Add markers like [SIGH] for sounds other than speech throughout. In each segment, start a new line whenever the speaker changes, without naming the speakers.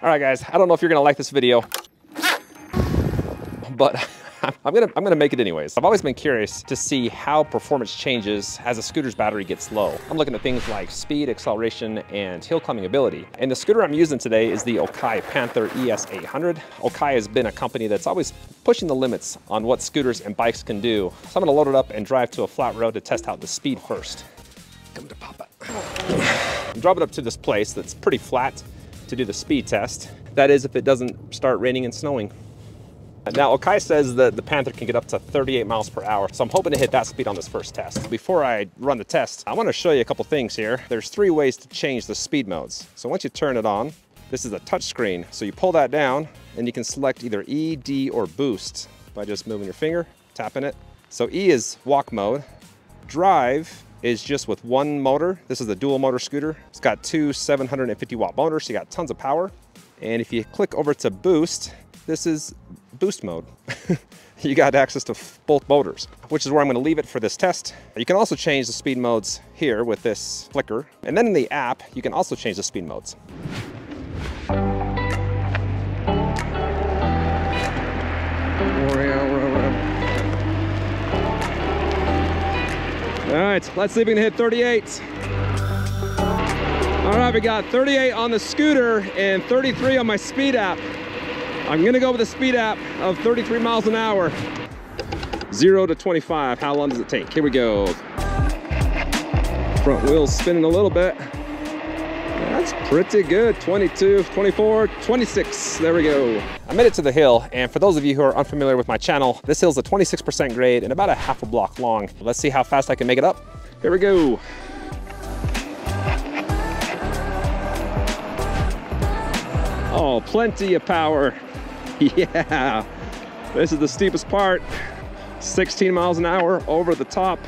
All right, guys, I don't know if you're gonna like this video, but [LAUGHS] I'm gonna, I'm gonna make it anyways. I've always been curious to see how performance changes as a scooter's battery gets low. I'm looking at things like speed, acceleration, and hill climbing ability. And the scooter I'm using today is the Okai Panther ES800. Okai has been a company that's always pushing the limits on what scooters and bikes can do. So I'm gonna load it up and drive to a flat road to test out the speed first. Come to Papa. [SIGHS] I'm driving up to this place that's pretty flat to do the speed test. That is if it doesn't start raining and snowing. Now, Okai says that the Panther can get up to 38 miles per hour, so I'm hoping to hit that speed on this first test. Before I run the test, I wanna show you a couple things here. There's three ways to change the speed modes. So once you turn it on, this is a touch screen. So you pull that down and you can select either E, D, or boost by just moving your finger, tapping it. So E is walk mode. Drive is just with one motor. This is a dual motor scooter. It's got two 750 watt motors, so you got tons of power. And if you click over to boost, this is boost mode. [LAUGHS] you got access to both motors, which is where I'm gonna leave it for this test. You can also change the speed modes here with this flicker. And then in the app, you can also change the speed modes. All right, let's see if we can hit 38. All right, we got 38 on the scooter and 33 on my speed app. I'm gonna go with a speed app of 33 miles an hour. Zero to 25, how long does it take? Here we go. Front wheels spinning a little bit. That's pretty good, 22, 24, 26, there we go. I made it to the hill, and for those of you who are unfamiliar with my channel, this hill's a 26% grade and about a half a block long. Let's see how fast I can make it up. Here we go. Oh, plenty of power. [LAUGHS] Yeah, this is the steepest part. 16 miles an hour over the top.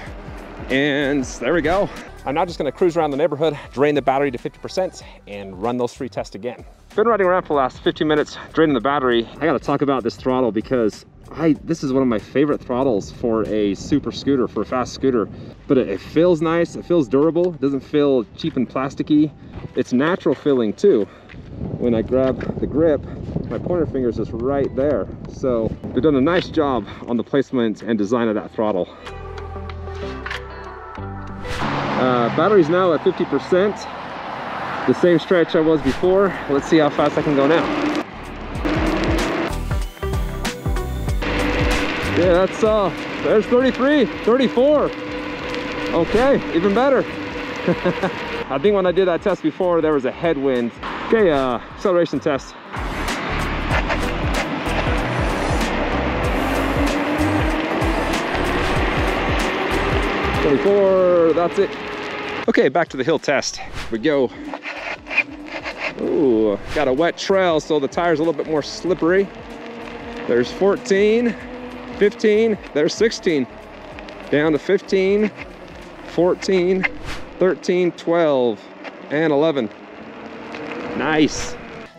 And there we go. I'm now just gonna cruise around the neighborhood, drain the battery to 50% and run those three tests again. Been riding around for the last 15 minutes, draining the battery. I gotta talk about this throttle because I, this is one of my favorite throttles for a super scooter, for a fast scooter. But it, it feels nice, it feels durable, it doesn't feel cheap and plasticky. It's natural feeling too. When I grab the grip, my pointer finger is just right there. So they've done a nice job on the placement and design of that throttle. Uh, battery's now at 50%. The same stretch I was before. Let's see how fast I can go now. Yeah, that's, uh, there's 33, 34. Okay, even better. [LAUGHS] I think when I did that test before, there was a headwind. Okay, uh, acceleration test. Twenty-four, that's it. Okay, back to the hill test. Here we go. Ooh, got a wet trail, so the tire's a little bit more slippery. There's 14, 15, there's 16. Down to 15, 14, 13, 12, and 11. Nice.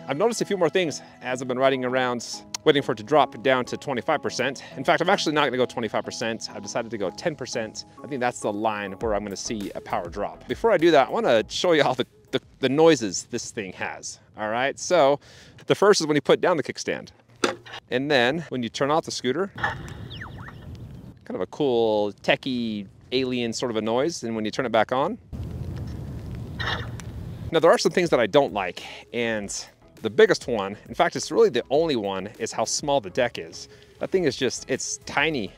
I've noticed a few more things as I've been riding around waiting for it to drop down to 25%. In fact, I'm actually not gonna go 25%. I've decided to go 10%. I think that's the line where I'm gonna see a power drop. Before I do that, I wanna show you all the, the, the noises this thing has, all right? So the first is when you put down the kickstand. And then when you turn off the scooter, kind of a cool techie alien sort of a noise. And when you turn it back on, now there are some things that I don't like and the biggest one, in fact, it's really the only one, is how small the deck is. That thing is just, it's tiny.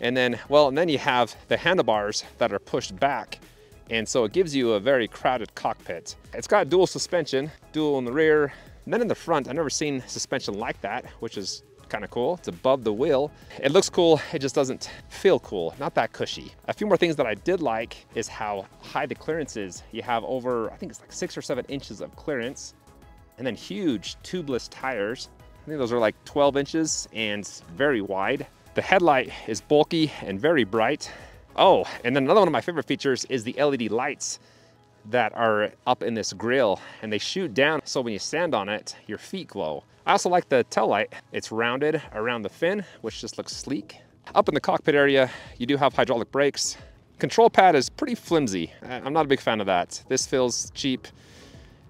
And then, well, and then you have the handlebars that are pushed back. And so it gives you a very crowded cockpit. It's got dual suspension, dual in the rear. And then in the front, I've never seen suspension like that, which is kind of cool. It's above the wheel. It looks cool, it just doesn't feel cool, not that cushy. A few more things that I did like is how high the clearance is. You have over, I think it's like six or seven inches of clearance and then huge tubeless tires. I think those are like 12 inches and very wide. The headlight is bulky and very bright. Oh, and then another one of my favorite features is the LED lights that are up in this grill and they shoot down so when you stand on it, your feet glow. I also like the tail light. It's rounded around the fin, which just looks sleek. Up in the cockpit area, you do have hydraulic brakes. Control pad is pretty flimsy. I'm not a big fan of that. This feels cheap.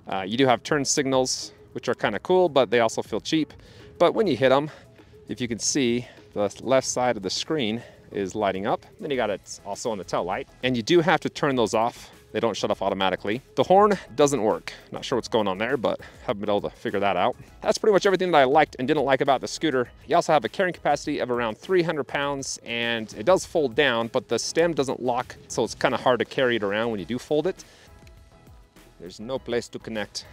Uh, you do have turn signals, which are kind of cool, but they also feel cheap. But when you hit them, if you can see, the left side of the screen is lighting up. Then you got it also on the tail light. And you do have to turn those off. They don't shut off automatically. The horn doesn't work. Not sure what's going on there, but haven't been able to figure that out. That's pretty much everything that I liked and didn't like about the scooter. You also have a carrying capacity of around 300 pounds and it does fold down, but the stem doesn't lock, so it's kind of hard to carry it around when you do fold it. There's no place to connect.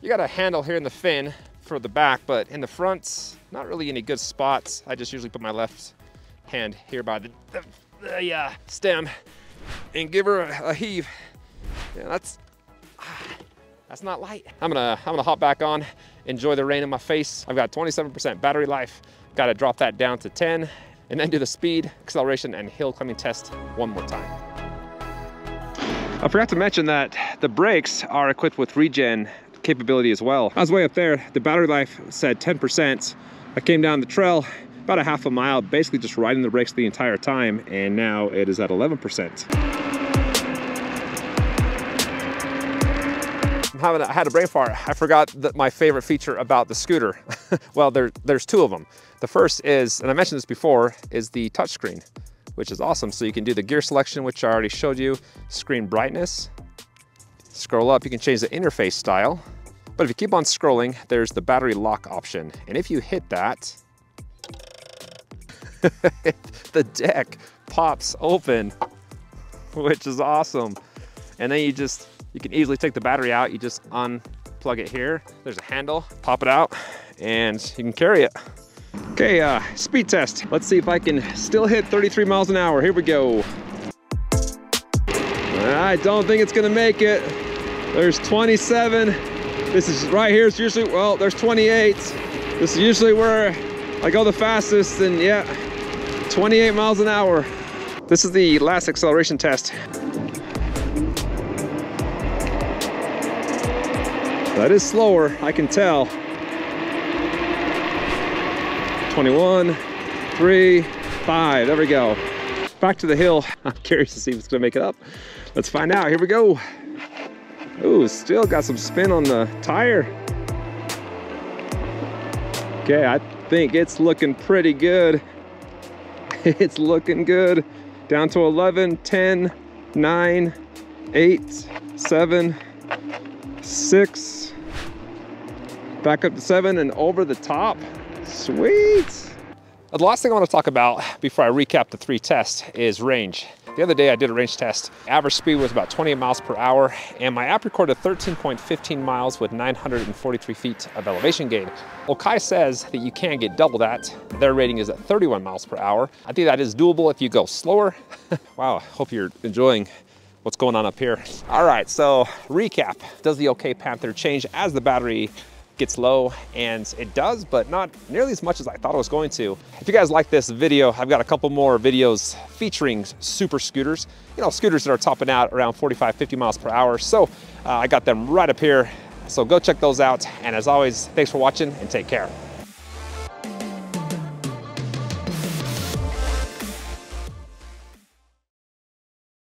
You got a handle here in the fin for the back, but in the front, not really any good spots. I just usually put my left hand here by the, the, the uh, stem and give her a, a heave. Yeah, that's [SIGHS] that's not light. I'm gonna I'm gonna hop back on, enjoy the rain in my face. I've got 27% battery life. Got to drop that down to 10, and then do the speed, acceleration, and hill climbing test one more time. I forgot to mention that the brakes are equipped with regen capability as well. I was way up there, the battery life said 10%. I came down the trail about a half a mile, basically just riding the brakes the entire time, and now it is at 11%. I'm having I had a brain fart. I forgot that my favorite feature about the scooter. [LAUGHS] well, there, there's two of them. The first is, and I mentioned this before, is the touchscreen, which is awesome. So you can do the gear selection, which I already showed you, screen brightness. Scroll up, you can change the interface style. But if you keep on scrolling, there's the battery lock option. And if you hit that, [LAUGHS] the deck pops open, which is awesome. And then you just, you can easily take the battery out. You just unplug it here. There's a handle, pop it out, and you can carry it. Okay, uh, speed test. Let's see if I can still hit 33 miles an hour. Here we go. I don't think it's gonna make it. There's 27. This is right here, it's usually, well, there's 28. This is usually where I go the fastest and yeah, 28 miles an hour. This is the last acceleration test. That is slower, I can tell. 21, three, five, there we go. Back to the hill. [LAUGHS] I'm curious to see if it's gonna make it up. Let's find out, here we go. Ooh, still got some spin on the tire. Okay, I think it's looking pretty good. [LAUGHS] it's looking good. Down to 11, 10, 9, 8, 7, 6. Back up to 7 and over the top. Sweet. The last thing I want to talk about before I recap the three tests is range. The other day I did a range test. Average speed was about 28 miles per hour and my app recorded 13.15 miles with 943 feet of elevation gain. Okai says that you can get double that. Their rating is at 31 miles per hour. I think that is doable if you go slower. [LAUGHS] wow, hope you're enjoying what's going on up here. All right, so recap. Does the Okai Panther change as the battery gets low and it does, but not nearly as much as I thought it was going to. If you guys like this video, I've got a couple more videos featuring super scooters, you know, scooters that are topping out around 45, 50 miles per hour. So uh, I got them right up here. So go check those out. And as always, thanks for watching and take care.